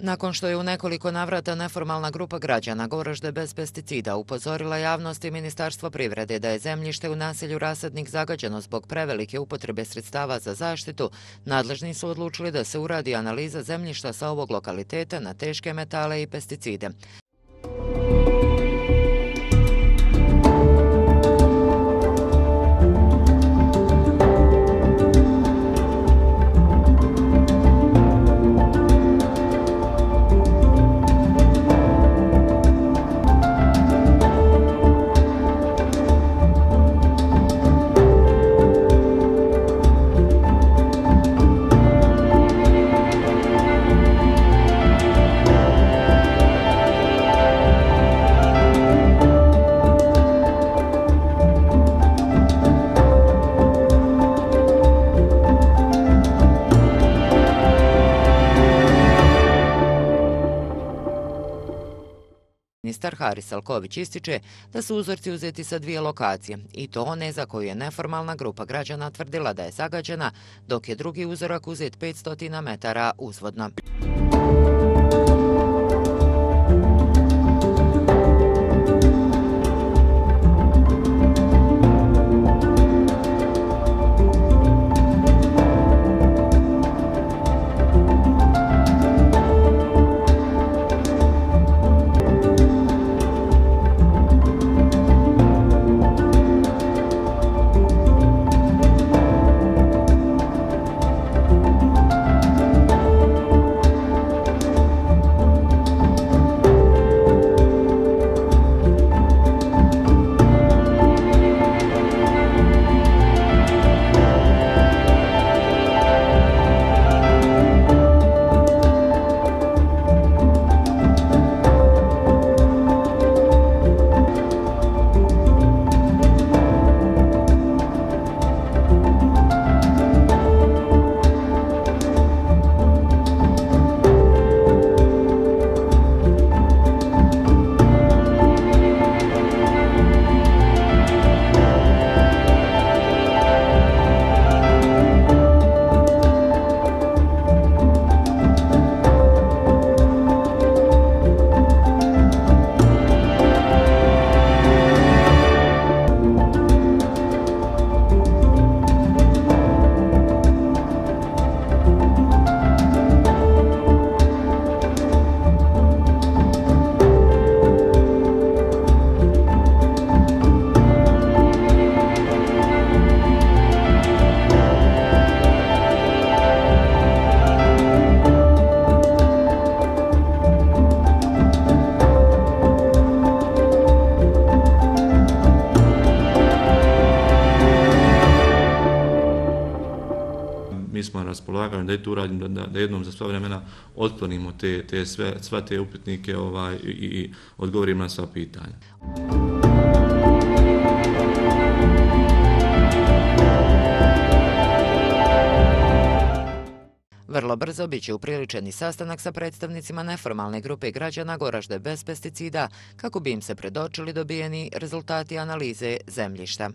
Nakon što je u nekoliko navrata neformalna grupa građana Goražde bez pesticida upozorila javnost i Ministarstvo privrede da je zemljište u naselju Rasadnik zagađeno zbog prevelike upotrebe sredstava za zaštitu, nadležni su odlučili da se uradi analiza zemljišta sa ovog lokaliteta na teške metale i pesticide. Ministar Haris Alković ističe da su uzorci uzeti sa dvije lokacije i to one za koju je neformalna grupa građana tvrdila da je zagađena, dok je drugi uzorak uzet 500 metara uzvodno. Mi smo raspolagali da i tu uradimo, da, da jednom za sva vremena otklonimo te, te sve, sva te upitnike ovaj, i, i odgovorimo na sva pitanja. Vrlo brzo bit će upriličeni sastanak sa predstavnicima neformalne grupe građana Goražde bez pesticida kako bi im se predočili dobijeni rezultati analize zemljišta.